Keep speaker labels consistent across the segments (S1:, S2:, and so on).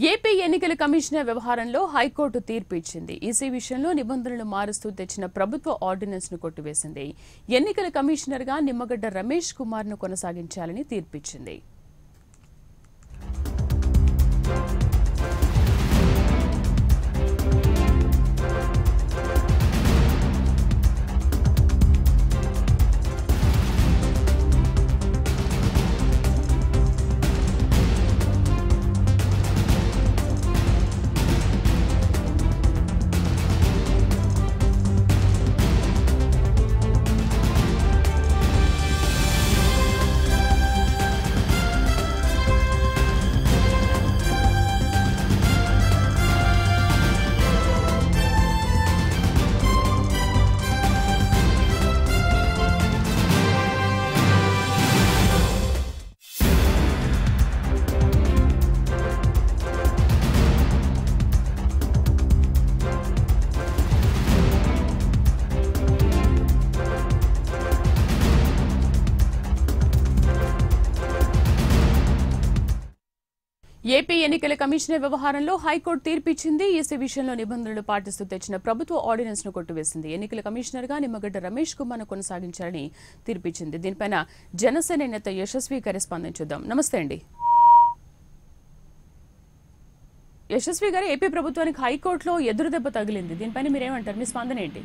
S1: AP ఎన్నికల commissioner వ్యవహారంలో high court తీర్పు ఇచ్చింది. ఈసీ విషయంలో నిబంధనలు మారుస్తూ తెచ్చిన ప్రభుత్వ ఆర్డినెన్స్ను కొట్టివేసింది. ఎన్నికల కమిషనర్గా నిమ్మగడ్డ రమేష్ కుమార్ను కొనసాగించాలని తీర్పిచ్చింది. ఏపీ ఎన్నికల కమిషనర్ వ్యవహారంలో హైకోర్టు తీర్పిచ్చింది. ఈసీ విషయంలో నిబంధనలు పాటిస్తూ తెచ్చిన ప్రభుత్వ ఆర్డినెన్స్ను కొట్టివేసింది. ఎన్నికల కమిషనర్గా నిమ్మగడ్డ రమేష్ కుమార్ కొనసాగించారని కొనసాగించాలని తీర్పిచ్చింది. దీనిపైన జనసేన నేత యశస్వి గారి స్పందించుద్దాం నమస్తే అండి. యశస్వి గారు ఏపీ ప్రభుత్వానికి హైకోర్టులో ఎదురుదెబ్బ తగిలింది. దీనిపైన మీరేమంటారు? మీ స్పందన ఏంటి?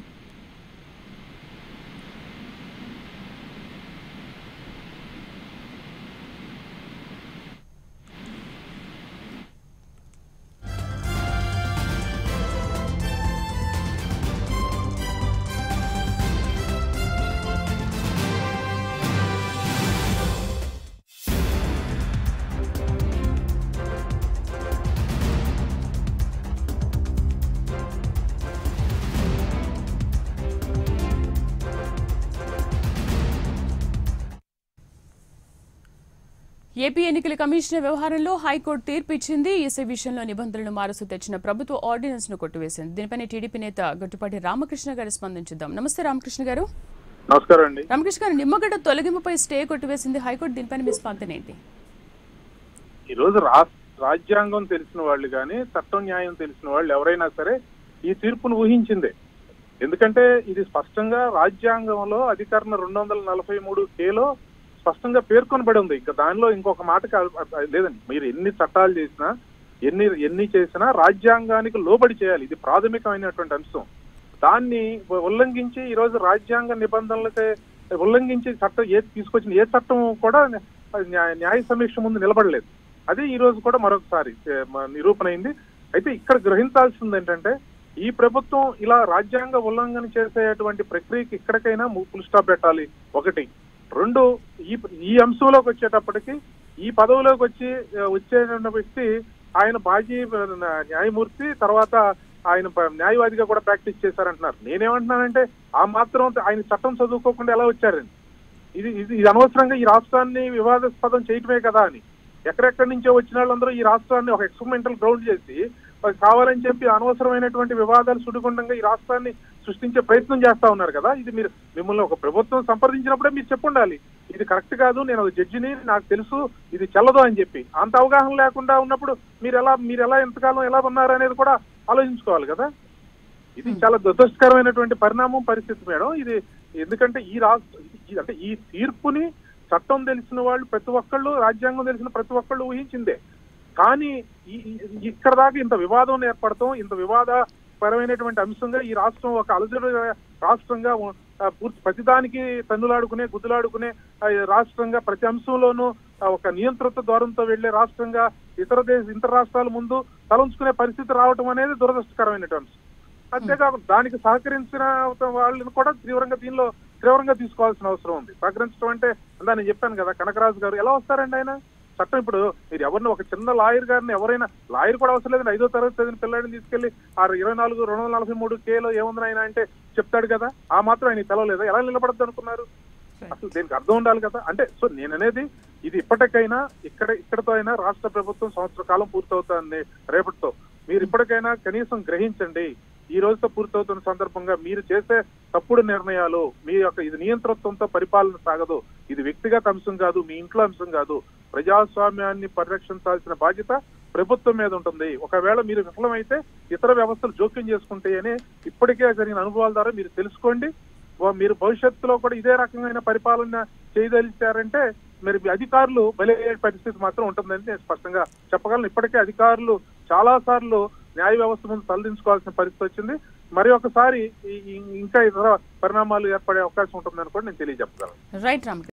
S1: ఏపీ ఎన్నికల కమిషనర్ వ్యవహారంలో హైకోర్టు తీర్పు ఇచ్చింది ఈసీ విషయంలో నిబంధనలు మారుస్తూ తెచ్చిన ప్రభుత్వ ఆర్డినెన్స్ను కొట్టివేసింది. దీనిపైన టీడీపీ నేత గట్టుపాటి రామకృష్ణ గారు స్పందించుద్దాం నమస్తే రామకృష్ణ గారు.
S2: నమస్కారం అండి.
S1: రామకృష్ణ గారు నిమ్మగడ్డ తొలగింపుపై స్టే కొట్టివేసింది హైకోర్టు. దీనిపైన మీ స్పందన ఏంటి?
S2: ఈ రోజు రా- రాజ్యాంగం తెలిసిన వాళ్ళు కానీ చట్టం న్యాయం తెలిసిన వాళ్ళు ఎవరైనా సరే ఈ తీర్పును ఊహించిందే. ఎందుకంటే ఇది స్పష్టంగా రాజ్యాంగంలో అధికరణ రెండు వందల నలభై మూడు కేలో స్పష్టంగా పేర్కొనబడి ఉంది. ఇంకా దానిలో ఇంకొక మాట అది లేదండి. మీరు ఎన్ని చట్టాలు చేసినా ఎన్ని ఎన్ని చేసినా రాజ్యాంగానికి లోబడి చేయాలి. ఇది ప్రాథమికమైనటువంటి అంశం. దాన్ని ఉల్లంఘించి ఈ రోజు రాజ్యాంగ నిబంధనలకి ఉల్లంఘించి చట్టం ఏ తీసుకొచ్చిన ఏ చట్టం కూడా న్యాయ న్యాయ సమీక్ష ముందు నిలబడలేదు. అది ఈ రోజు కూడా మరొకసారి నిరూపణ అయింది. అయితే ఇక్కడ గ్రహించాల్సింది ఏంటంటే ఈ ప్రభుత్వం ఇలా రాజ్యాంగ ఉల్లంఘన చేసేటువంటి ప్రక్రియకి ఇక్కడికైనా ఫుల్ స్టాప్ పెట్టాలి. ఒకటి. రెండు ఈ ఈ అంశంలోకి వచ్చేటప్పటికి ఈ పదవిలోకి వచ్చి ఆ, వచ్చే వ్యక్తి ఆయన మాజీ న్యాయమూర్తి తర్వాత ఆయన న్యాయవాదిగా కూడా ప్రాక్టీస్ చేశారంటున్నారు. నేనేమంటున్నానంటే ఆ మాత్రం ఆయన చట్టం చదువుకోకుండా ఎలా వచ్చారని ఇది ఇది ఇది అనవసరంగా ఈ రాష్ట్రాన్ని వివాదాస్పదం చేయటమే కదా అని. ఎక్కడెక్కడి నుంచో వచ్చిన వాళ్ళందరూ ఈ రాష్ట్రాన్ని ఒక ఎక్స్పెరిమెంటల్ గ్రౌండ్ చేసి కావాలని చెప్పి అనవసరమైనటువంటి వివాదాలు సుడిగుండంగా ఈ రాష్ట్రాన్ని సృష్టించే ప్రయత్నం చేస్తా ఉన్నారు కదా. ఇది మీరు మిమ్మల్ని ఒక ప్రభుత్వం సంప్రదించినప్పుడే మీరు చెప్పుండాలి. ఇది కరెక్ట్ కాదు నేను ఒక జడ్జిని నాకు తెలుసు ఇది చెల్లదు అని చెప్పి. అంత అవగాహన లేకుండా ఉన్నప్పుడు మీరు ఎలా మీరు ఎలా ఎంతకాలం ఎలా ఉన్నారు అనేది కూడా ఆలోచించుకోవాలి కదా. ఇది చాలా దురదృష్టకరమైనటువంటి పరిణామం పరిస్థితి మేడం. ఇది ఎందుకంటే ఈ రాష్ట్ర అంటే ఈ తీర్పుని చట్టం తెలిసిన వాళ్ళు ప్రతి ఒక్కళ్ళు రాజ్యాంగం తెలిసిన ప్రతి ఒక్కళ్ళు ఊహించిందే. కానీ ఇక్కడ దాకా ఇంత వివాదం ఏర్పడతాం ఇంత పరమైనటువంటి అంశంగా ఈ రాష్ట్రం ఒక అలజడి రాష్ట్రంగా పూర్తి ప్రతిదానికి తన్నులాడుకునే గుద్దులాడుకునే రాష్ట్రంగా ప్రతి అంశంలోనూ ఒక నియంత్రిత ద్వారంతో వెళ్ళే రాష్ట్రంగా ఇతర దేశ ఇతర రాష్ట్రాల ముందు తలంచుకునే పరిస్థితి రావటం అనేది దురదృష్టకరమైనటువంటి అంశం. అంతేకాకుండా దానికి సహకరించిన వాళ్ళని కూడా తీవ్రంగా దీనిలో తీవ్రంగా తీసుకోవాల్సిన అవసరం ఉంది. సహకరించడం అంటే అందా నేను చెప్పాను కదా కనకరాజు గారు ఎలా వస్తారండి ఆయన? చట్టం ఇప్పుడు మీరు ఎవరిని ఒక చిన్న లాయర్ గారిని ఎవరైనా లాయర్ కూడా అవసరం లేదండి ఐదో తరగతి చదివిన పిల్లాడిని తీసుకెళ్ళి ఆ ఇరవై నాలుగు రెండు వందల నలభై మూడు కేలో ఏముంది ఆయన అంటే చెప్తాడు కదా ఆ మాత్రం ఆయన తెలవలేదా? ఎలా నిలబడద్దు అనుకున్నారు? అసలు దీనికి అర్థం ఉండాలి కదా. అంటే సో నేను అనేది ఇది ఇప్పటికైనా ఇక్కడ ఇక్కడతో అయినా రాష్ట్ర ప్రభుత్వం సంవత్సర కాలం పూర్తవుతుంది రేపటితో. మీరు ఇప్పటికైనా కనీసం గ్రహించండి ఈ రోజుతో పూర్తవుతున్న సందర్భంగా మీరు చేసే తప్పుడు నిర్ణయాలు మీ యొక్క ఇది నియంతృత్వంతో పరిపాలన సాగదు. ఇది వ్యక్తిగత అంశం కాదు మీ ఇంట్లో అంశం కాదు. ప్రజాస్వామ్యాన్ని పరిరక్షించాల్సిన బాధ్యత ప్రభుత్వం మీద ఉంటుంది. ఒకవేళ మీరు విఫలమైతే ఇతర వ్యవస్థలు జోక్యం చేసుకుంటాయని ఇప్పటికే జరిగిన అనుభవాల ద్వారా మీరు తెలుసుకోండి. వా- మీరు భవిష్యత్తులో కూడా ఇదే రకమైన పరిపాలన చేయదలిచారంటే మరి మీ అధికారులు బలయ్యే పరిస్థితి మాత్రం ఉంటుందని నేను స్పష్టంగా చెప్పగలను. ఇప్పటికే అధికారులు చాలా సార్లు న్యాయ వ్యవస్థ ముందు తలదించుకోవాల్సిన పరిస్థితి వచ్చింది. మరి ఒకసారి ఈ- ఇంకా ఇతర పరిణామాలు ఏర్పడే అవకాశం ఉంటుందని కూడా నేను తెలియజెప్పగలను.
S1: రైట్